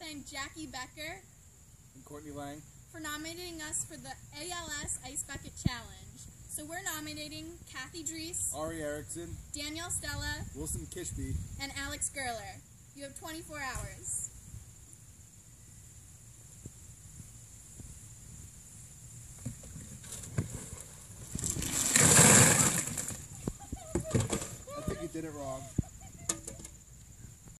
thank Jackie Becker and Courtney Lang. for nominating us for the ALS Ice Bucket Challenge. So we're nominating Kathy Drees, Ari Erickson, Danielle Stella, Wilson Kishby, and Alex Gerler. You have 24 hours. I think you did it wrong.